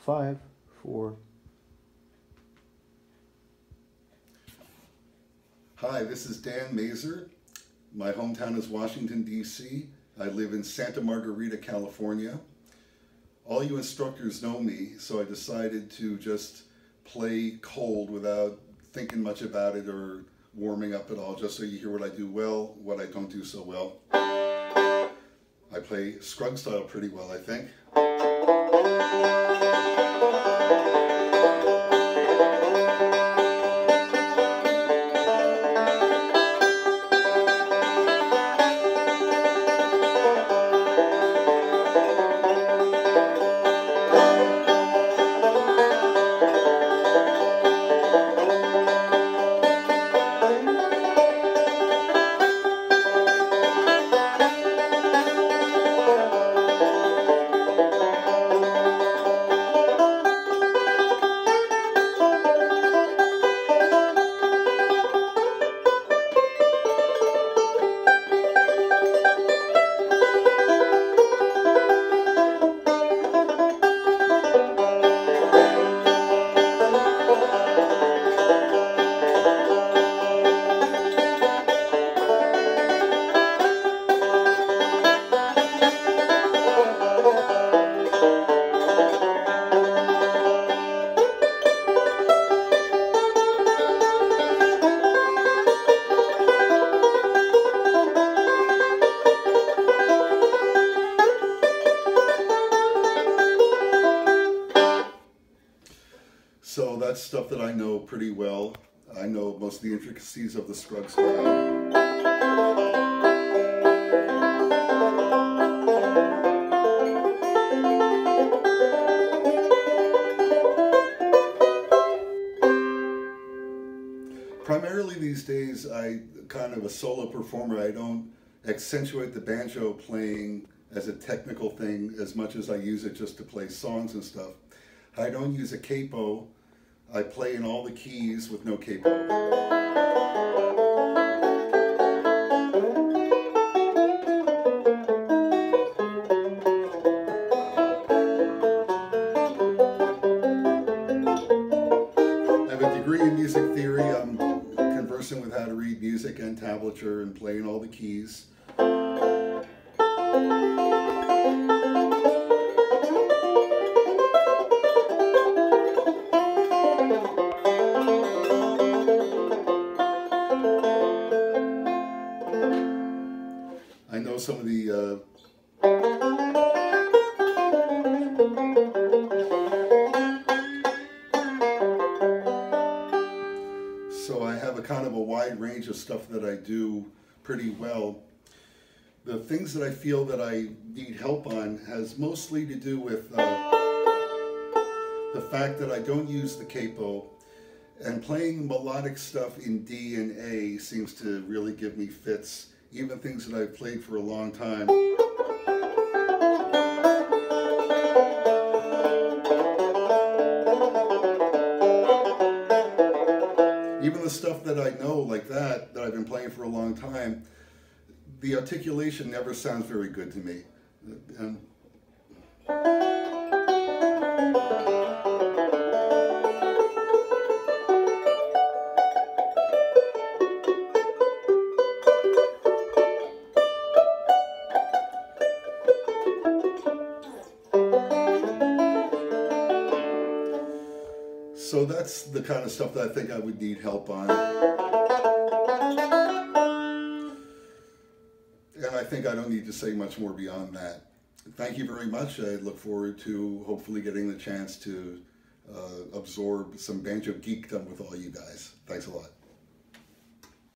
five, four. Hi, this is Dan Mazer. My hometown is Washington, D.C. I live in Santa Margarita, California. All you instructors know me, so I decided to just play cold without thinking much about it or warming up at all, just so you hear what I do well, what I don't do so well. I play Scruggs style pretty well, I think. So that's stuff that I know pretty well. I know most of the intricacies of the Scruggs style. Primarily these days, I kind of a solo performer. I don't accentuate the banjo playing as a technical thing as much as I use it just to play songs and stuff. I don't use a capo. I play in all the keys with no capo. I have a degree in music theory. I'm conversant with how to read music and tablature and playing all the keys. Some of the uh, So I have a kind of a wide range of stuff that I do pretty well. The things that I feel that I need help on has mostly to do with uh, the fact that I don't use the capo and playing melodic stuff in D and A seems to really give me fits, even things that I've played for a long time. Even the stuff that I know like that, that I've been playing for a long time, the articulation never sounds very good to me. And So that's the kind of stuff that I think I would need help on. And I think I don't need to say much more beyond that. Thank you very much. I look forward to hopefully getting the chance to uh, absorb some banjo geekdom with all you guys. Thanks a lot.